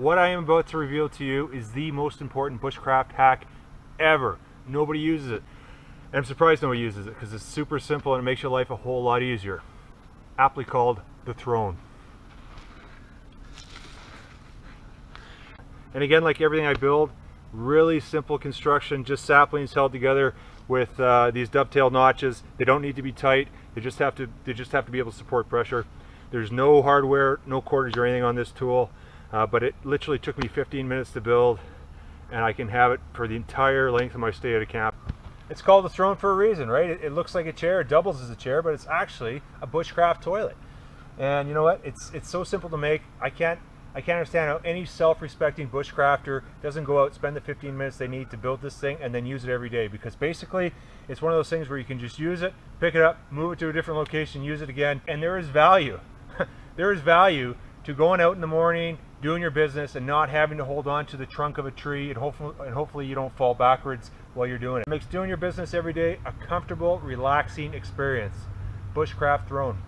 What I am about to reveal to you is the most important bushcraft hack ever. Nobody uses it. And I'm surprised nobody uses it because it's super simple and it makes your life a whole lot easier. Aptly called the throne. And again, like everything I build, really simple construction, just saplings held together with uh, these dovetail notches. They don't need to be tight. They just have to they just have to be able to support pressure. There's no hardware, no quarters or anything on this tool, uh, but it literally took me 15 minutes to build and I can have it for the entire length of my stay at a camp. It's called the throne for a reason, right? It, it looks like a chair, it doubles as a chair, but it's actually a bushcraft toilet. And you know what? It's it's so simple to make. I can't I can't understand how any self-respecting bushcrafter doesn't go out, spend the 15 minutes they need to build this thing, and then use it every day. Because basically, it's one of those things where you can just use it, pick it up, move it to a different location, use it again, and there is value. there is value to going out in the morning, doing your business, and not having to hold on to the trunk of a tree, and hopefully, and hopefully you don't fall backwards while you're doing it. It makes doing your business every day a comfortable, relaxing experience. Bushcraft Throne.